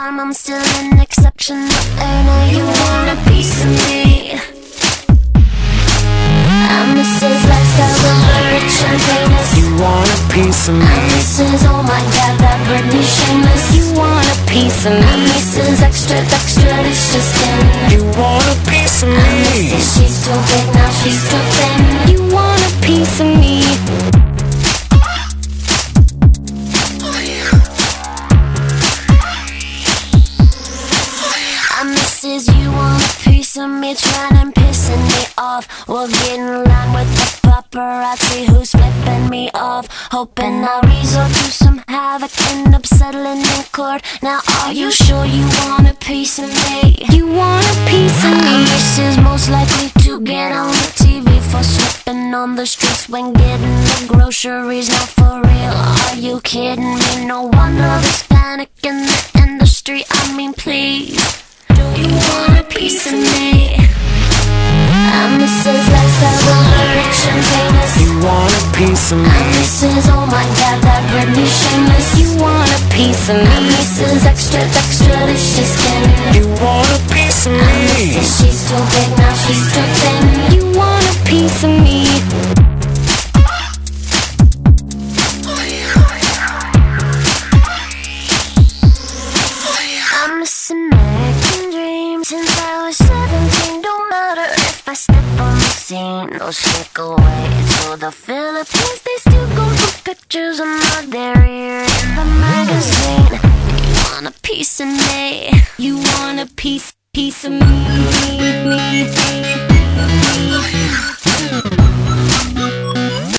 arm, I'm still an exceptional earner. You want a piece of me? I'm Mrs. Lifestyle, the rich and famous. You want a piece of me I'm? Mrs. Oh my God, that Britney shameless. You want a piece of me I'm? Mrs. Extra, extra, delicious skin. You want a piece of me I'm? Mrs. She's too big, I'm You want a piece of me, trying and pissing me off. We'll get in line with the paparazzi who's flipping me off. Hoping I'll resort to some havoc, end up settling in court. Now, are you sure you want a piece of me? You want a piece of me? Mrs. most likely to get on the TV for slipping on the streets when getting the groceries. Not for real, are you kidding me? No wonder there's panic in the industry. I mean, please, want a piece of me? I'm Mrs. Lifestyle, the rich famous. You want a piece of I'm me? Mrs. Oh my God, that Britney shameless. You want a piece of I'm me? Mrs. Extra, extra, or sneak away to the Philippines. They still go put pictures of my derriere in the magazine. You want a piece of me? You want a piece, piece of me?